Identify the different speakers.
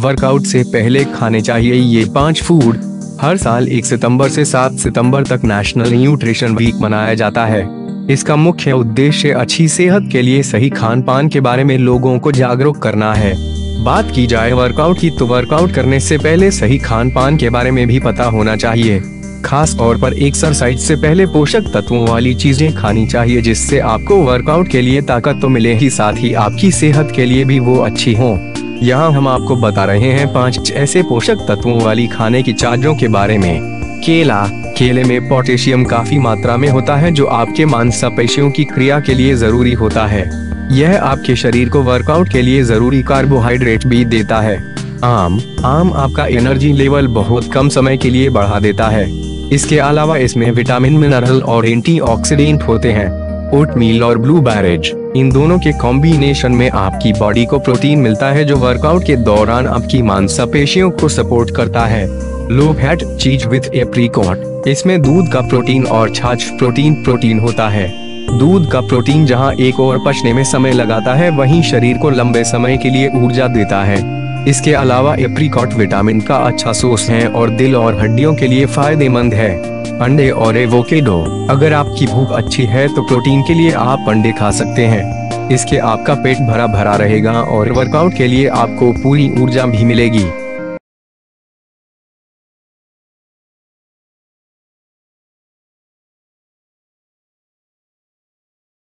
Speaker 1: Workout से पहले खाने चाहिए ये पाँच फ़ूड। हर साल 1 सितंबर से 7 सितंबर तक नेशनल न्यूट्रिशन वीक मनाया जाता है। इसका मुख्य उद्देश्य अच्छी सेहत के लिए सही खान पान के बारे में लोगों को जागरूक करना है। बात की जाए वर्कआउट की तो वर्कआउट करने से पहले सही खान पान के बारे में भी पता होना चाहिए। खास तौर पर एक्सरसाइज से पहले पोषक तत्वों वाली चीज़ें खानी चाहिए जिससे आपको वर्कआउट के लिए ताकत तो मिले ही साथ ही आपकी सेहत के लिए भी वो अच्छी हो। यहाँ हम आपको बता रहे हैं पाँच ऐसे पोषक तत्वों वाली खाने की चार्जों के बारे में। केला, केले में पोटेशियम काफ़ी मात्रा में होता है, जो आपके मांसपेशियों की क्रिया के लिए ज़रूरी होता है। यह आपके शरीर को वर्कआउट के लिए ज़रूरी कार्बोहाइड्रेट भी देता है। आम आम आपका एनर्जी लेवल बहुत कम समय के लिए बढ़ा देता है। इसके अलावा इसमें विटामिन मिनरल और एंटीऑक्सीडेंट होते हैं। ओट मील और ब्लू बैरेज इन दोनों के कॉम्बिनेशन में आपकी बॉडी को प्रोटीन मिलता है जो वर्कआउट के दौरान आपकी मांसपेशियों को सपोर्ट करता है. Low fat cheese with apricot इसमें दूध का प्रोटीन और छाछ प्रोटीन प्रोटीन होता है. दूध का प्रोटीन जहाँ एक और पचने में समय लगाता है, वहीं शरीर को लंबे समय के लिए ऊर्जा देता है. इसके अलावा एप्रीकॉट विटामिन का अच्छा सोर्स है और दिल और हड्डियों के लिए फ़ायदेमंद है. अंडे और एवोकेडो। अगर आपकी भूख अच्छी है तो प्रोटीन के लिए आप अंडे खा सकते हैं। इसके आपका पेट भरा भरा रहेगा और वर्कआउट के लिए आपको पूरी ऊर्जा भी मिलेगी।